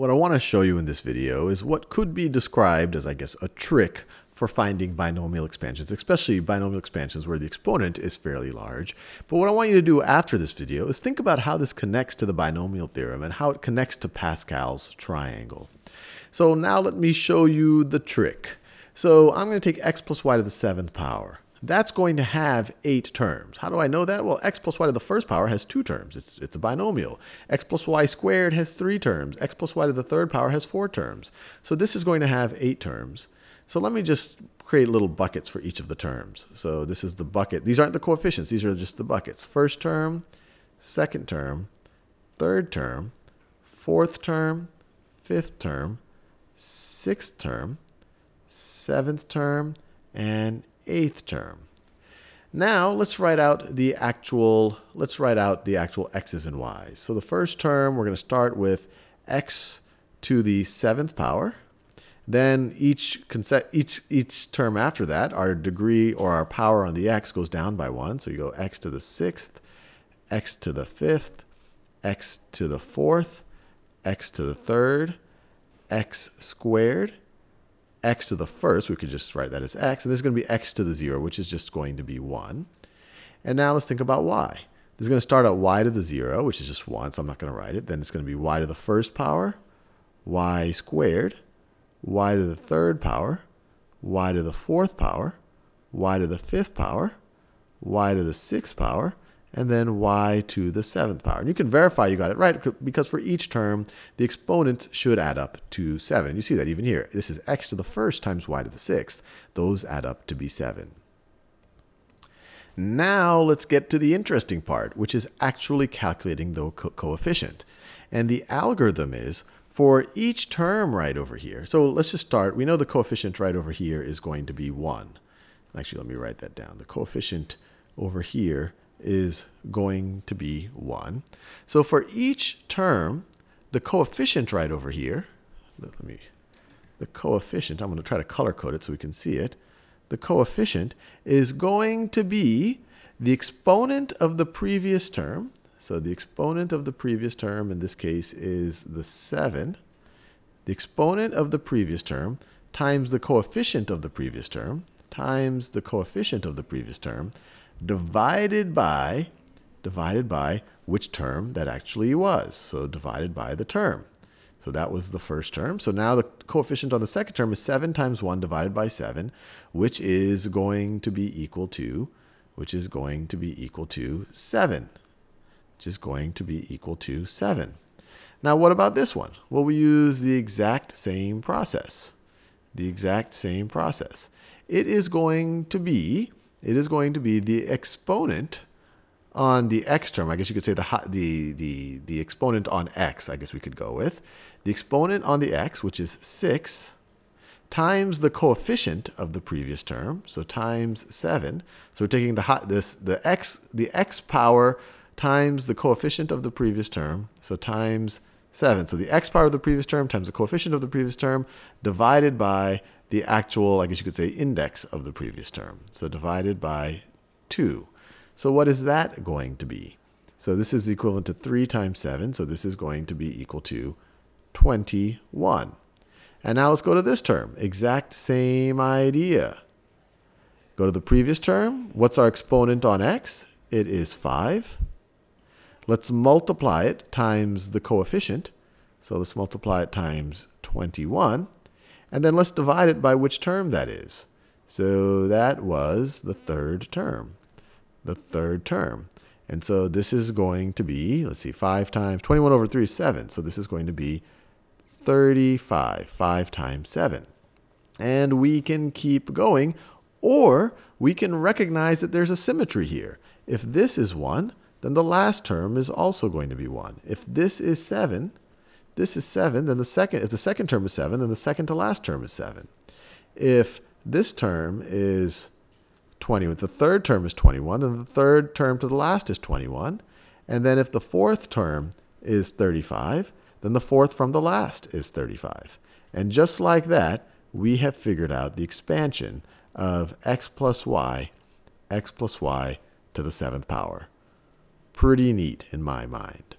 What I want to show you in this video is what could be described as, I guess, a trick for finding binomial expansions, especially binomial expansions where the exponent is fairly large. But what I want you to do after this video is think about how this connects to the binomial theorem and how it connects to Pascal's triangle. So now let me show you the trick. So I'm going to take x plus y to the seventh power. That's going to have eight terms. How do I know that? Well, x plus y to the first power has two terms. It's, it's a binomial. x plus y squared has three terms. x plus y to the third power has four terms. So this is going to have eight terms. So let me just create little buckets for each of the terms. So this is the bucket. These aren't the coefficients. These are just the buckets. First term, second term, third term, fourth term, fifth term, sixth term, seventh term, and eighth term. Now let's write out the actual let's write out the actual x's and y's. So the first term we're going to start with x to the seventh power. Then each each each term after that, our degree or our power on the x goes down by one. So you go x to the sixth, x to the fifth, x to the fourth, x to the third, x squared, x to the first, we could just write that as x, and this is going to be x to the 0, which is just going to be 1. And now let's think about y. This is going to start at y to the 0, which is just 1, so I'm not going to write it. Then it's going to be y to the first power, y squared, y to the third power, y to the fourth power, y to the fifth power, y to the sixth power, and then y to the seventh power. And you can verify you got it right because for each term, the exponents should add up to 7. You see that even here. This is x to the first times y to the sixth. Those add up to be 7. Now let's get to the interesting part, which is actually calculating the co coefficient. And the algorithm is for each term right over here. So let's just start. We know the coefficient right over here is going to be 1. Actually, let me write that down. The coefficient over here is going to be 1. So for each term, the coefficient right over here, let me, the coefficient, I'm going to try to color code it so we can see it. The coefficient is going to be the exponent of the previous term. So the exponent of the previous term in this case is the 7. The exponent of the previous term times the coefficient of the previous term times the coefficient of the previous term divided by divided by which term that actually was. So divided by the term. So that was the first term. So now the coefficient on the second term is 7 times 1 divided by 7, which is going to be equal to, which is going to be equal to 7, which is going to be equal to 7. Now what about this one? Well, we use the exact same process. The exact same process. It is going to be it is going to be the exponent on the x term. I guess you could say the, the, the, the exponent on x, I guess we could go with. The exponent on the x, which is 6, times the coefficient of the previous term, so times 7. So we're taking the, this, the, x, the x power times the coefficient of the previous term, so times 7. So the x power of the previous term times the coefficient of the previous term divided by the actual, I guess you could say, index of the previous term. So divided by 2. So what is that going to be? So this is equivalent to 3 times 7, so this is going to be equal to 21. And now let's go to this term. Exact same idea. Go to the previous term. What's our exponent on x? It is 5. Let's multiply it times the coefficient. So let's multiply it times 21. And then let's divide it by which term that is. So that was the third term. The third term. And so this is going to be, let's see, 5 times 21 over 3 is 7. So this is going to be 35. 5 times 7. And we can keep going, or we can recognize that there's a symmetry here. If this is 1, then the last term is also going to be 1. If this is 7, this is 7, then the second, if the second term is 7, then the second to last term is 7. If this term is 20, if the third term is 21, then the third term to the last is 21. And then if the fourth term is 35, then the fourth from the last is 35. And just like that, we have figured out the expansion of x plus y, x plus y to the seventh power. Pretty neat in my mind.